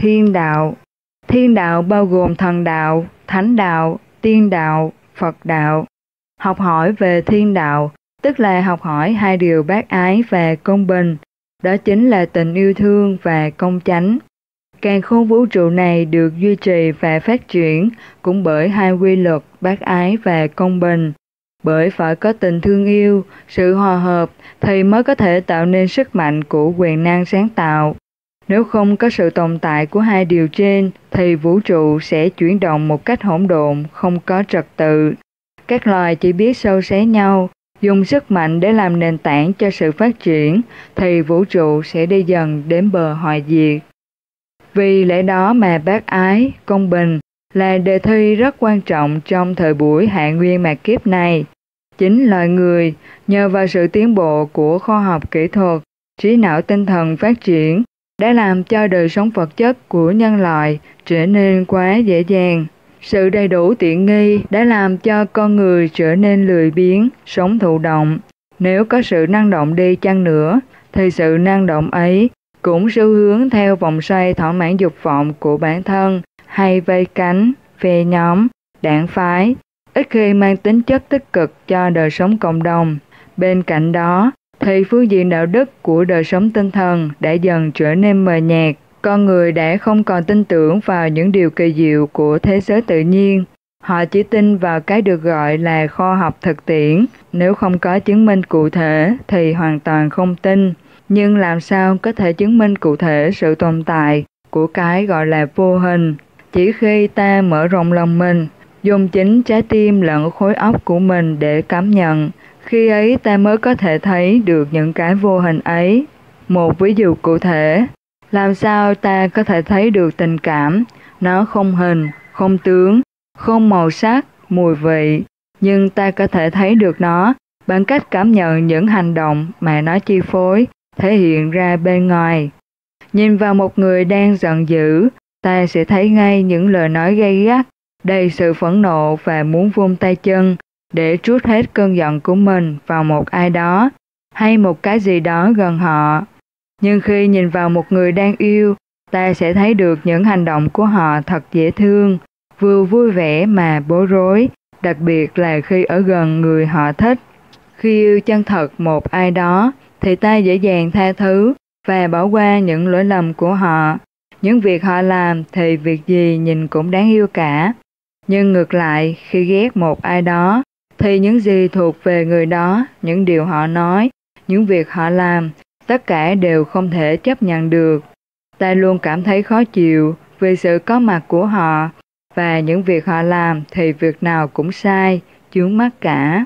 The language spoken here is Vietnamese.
Thiên đạo Thiên đạo bao gồm thần đạo, thánh đạo, tiên đạo, Phật đạo. Học hỏi về thiên đạo, tức là học hỏi hai điều bác ái và công bình, đó chính là tình yêu thương và công chánh. Càng khôn vũ trụ này được duy trì và phát triển cũng bởi hai quy luật bác ái và công bình. Bởi phải có tình thương yêu, sự hòa hợp thì mới có thể tạo nên sức mạnh của quyền năng sáng tạo. Nếu không có sự tồn tại của hai điều trên thì vũ trụ sẽ chuyển động một cách hỗn độn, không có trật tự. Các loài chỉ biết sâu xé nhau, dùng sức mạnh để làm nền tảng cho sự phát triển thì vũ trụ sẽ đi dần đến bờ hoại diệt. Vì lẽ đó mà bác ái, công bình là đề thi rất quan trọng trong thời buổi hạ nguyên mạc kiếp này. Chính loài người, nhờ vào sự tiến bộ của khoa học kỹ thuật, trí não tinh thần phát triển, đã làm cho đời sống vật chất của nhân loại trở nên quá dễ dàng. Sự đầy đủ tiện nghi đã làm cho con người trở nên lười biếng, sống thụ động. Nếu có sự năng động đi chăng nữa, thì sự năng động ấy cũng xu hướng theo vòng xoay thỏa mãn dục vọng của bản thân hay vây cánh, phe nhóm, đảng phái, ít khi mang tính chất tích cực cho đời sống cộng đồng. Bên cạnh đó, thì phương diện đạo đức của đời sống tinh thần đã dần trở nên mờ nhạt. Con người đã không còn tin tưởng vào những điều kỳ diệu của thế giới tự nhiên. Họ chỉ tin vào cái được gọi là khoa học thực tiễn. Nếu không có chứng minh cụ thể thì hoàn toàn không tin. Nhưng làm sao có thể chứng minh cụ thể sự tồn tại của cái gọi là vô hình? Chỉ khi ta mở rộng lòng mình, dùng chính trái tim lẫn khối óc của mình để cảm nhận, khi ấy ta mới có thể thấy được những cái vô hình ấy. Một ví dụ cụ thể, làm sao ta có thể thấy được tình cảm, nó không hình, không tướng, không màu sắc, mùi vị, nhưng ta có thể thấy được nó bằng cách cảm nhận những hành động mà nó chi phối, thể hiện ra bên ngoài. Nhìn vào một người đang giận dữ, ta sẽ thấy ngay những lời nói gay gắt, đầy sự phẫn nộ và muốn vung tay chân để trút hết cơn giận của mình vào một ai đó hay một cái gì đó gần họ. Nhưng khi nhìn vào một người đang yêu, ta sẽ thấy được những hành động của họ thật dễ thương, vừa vui vẻ mà bối rối, đặc biệt là khi ở gần người họ thích. Khi yêu chân thật một ai đó, thì ta dễ dàng tha thứ và bỏ qua những lỗi lầm của họ. Những việc họ làm thì việc gì nhìn cũng đáng yêu cả. Nhưng ngược lại, khi ghét một ai đó, thì những gì thuộc về người đó, những điều họ nói, những việc họ làm, tất cả đều không thể chấp nhận được. Ta luôn cảm thấy khó chịu vì sự có mặt của họ và những việc họ làm thì việc nào cũng sai, chướng mắt cả.